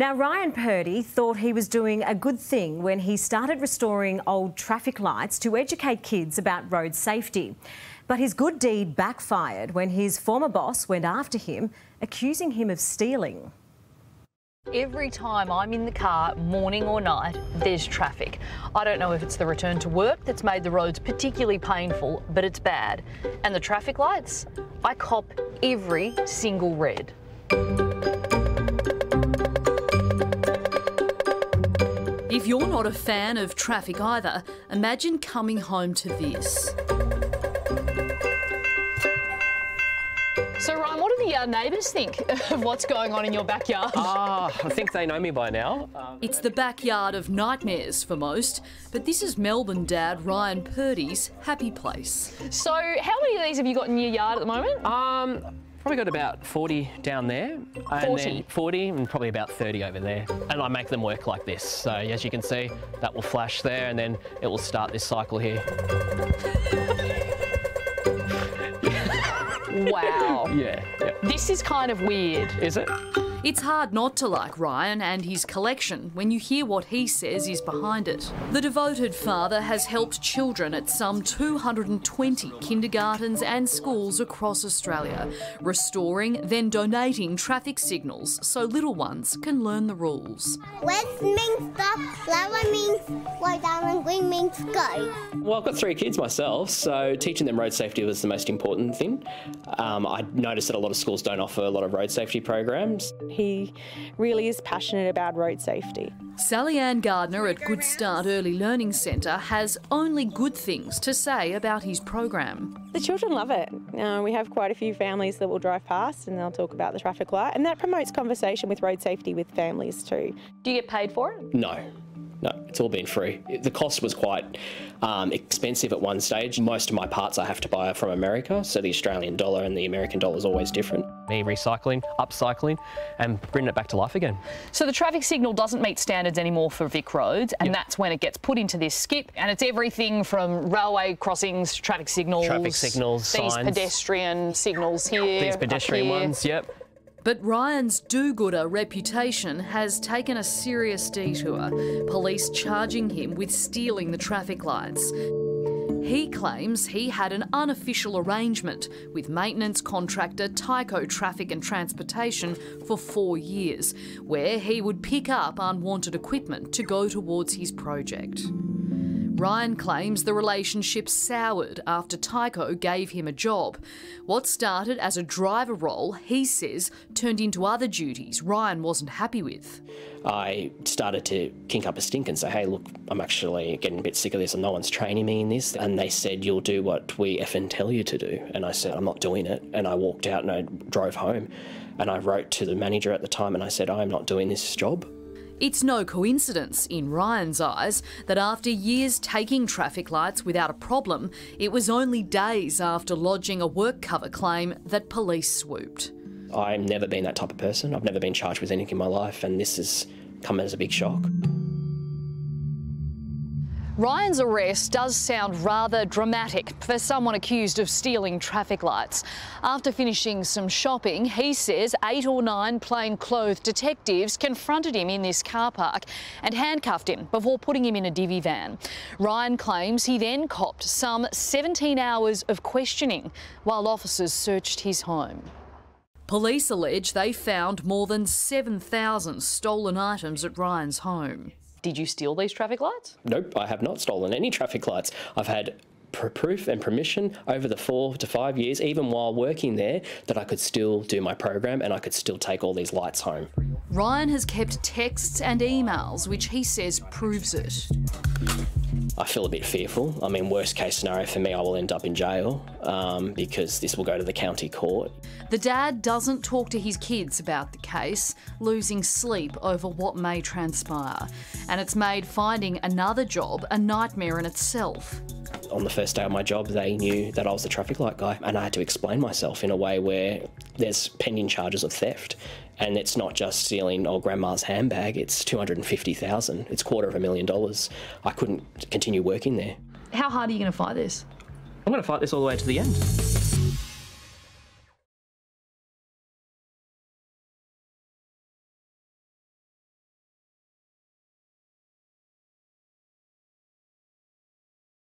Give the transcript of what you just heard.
Now, Ryan Purdie thought he was doing a good thing when he started restoring old traffic lights to educate kids about road safety. But his good deed backfired when his former boss went after him, accusing him of stealing. Every time I'm in the car, morning or night, there's traffic. I don't know if it's the return to work that's made the roads particularly painful, but it's bad. And the traffic lights, I cop every single red. You're not a fan of traffic either, imagine coming home to this. So, Ryan, what do the uh, neighbours think of what's going on in your backyard? Ah, I think they know me by now. It's the backyard of nightmares for most, but this is Melbourne dad Ryan Purdie's happy place. So, how many of these have you got in your yard at the moment? Um, probably got about 40 down there. And 40? then 40 and probably about 30 over there. And I make them work like this. So as you can see, that will flash there and then it will start this cycle here. wow. Yeah, yeah. This is kind of weird. Is it? It's hard not to like Ryan and his collection when you hear what he says is behind it. The devoted father has helped children at some 220 kindergartens and schools across Australia, restoring, then donating traffic signals so little ones can learn the rules. Red means stop, flower means slow down, and green means go. Well, I've got three kids myself, so teaching them road safety was the most important thing. Um, I noticed that a lot of schools don't offer a lot of road safety programs. He really is passionate about road safety. Sally Ann Gardner at Good Start Early Learning Centre has only good things to say about his program. The children love it. Uh, we have quite a few families that will drive past and they'll talk about the traffic light, and that promotes conversation with road safety with families too. Do you get paid for it? No, no, it's all been free. The cost was quite um, expensive at one stage. Most of my parts I have to buy from America, so the Australian dollar and the American dollar is always different. Me recycling, upcycling, and bringing it back to life again. So the traffic signal doesn't meet standards anymore for VicRoads, and that's when it gets put into this skip, and it's everything from railway crossings, traffic signals, Traffic signals, these signs. pedestrian signals here, These pedestrian here. ones, yep. But Ryan's do gooder reputation has taken a serious detour, police charging him with stealing the traffic lights. He claims he had an unofficial arrangement with maintenance contractor Tyco Traffic and Transportation for four years, where he would pick up unwanted equipment to go towards his project. Ryan claims the relationship soured after Tyco gave him a job. What started as a driver role, he says, turned into other duties Ryan wasn't happy with. I started to kink up a stink and say, hey, look, I'm actually getting a bit sick of this and no one's training me in this. And they said, you'll do what we effing tell you to do. And I said, I'm not doing it. And I walked out and I drove home. And I wrote to the manager at the time and I said, I'm not doing this job. It's no coincidence, in Ryan's eyes, that after years taking traffic lights without a problem, it was only days after lodging a WorkCover claim that police swooped. I've never been that type of person. I've never been charged with anything in my life, and this has come as a big shock. Ryan's arrest does sound rather dramatic for someone accused of stealing traffic lights. After finishing some shopping, he says eight or nine plainclothes detectives confronted him in this car park and handcuffed him before putting him in a divvy van. Ryan claims he then copped some 17 hours of questioning while officers searched his home. Police allege they found more than 7,000 stolen items at Ryan's home. Did you steal these traffic lights? Nope, I have not stolen any traffic lights. I've had proof and permission over the four to five years, even while working there, that I could still do my program and I could still take all these lights home. Ryan has kept texts and emails, which he says proves it. I feel a bit fearful. I mean, worst case scenario for me, I will end up in jail um, because this will go to the county court. The dad doesn't talk to his kids about the case, losing sleep over what may transpire. And it's made finding another job a nightmare in itself. On the first day of my job, they knew that I was the traffic light guy, and I had to explain myself in a way where there's pending charges of theft. And it's not just stealing old grandma's handbag, it's 250,000. It's quarter of a million dollars. I couldn't continue working there. How hard are you going to fight this? I'm going to fight this all the way to the end.